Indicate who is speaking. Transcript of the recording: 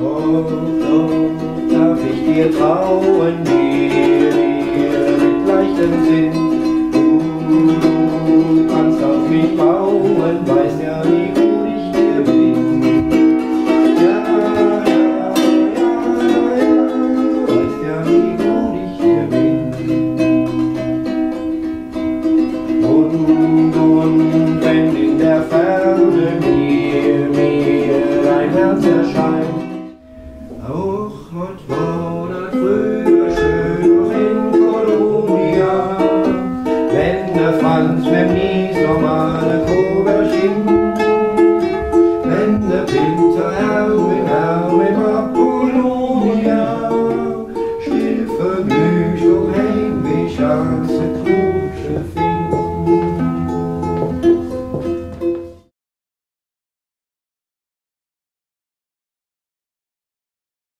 Speaker 1: Doch, doch, darf ich dir trauen, mir, mir mit leichtem Sinn. Du, du kannst auf mich bauen, weißt ja, wie gut ich dir bin. Ja, ja, ja, ja, weißt ja, wie gut ich dir bin. Und, und What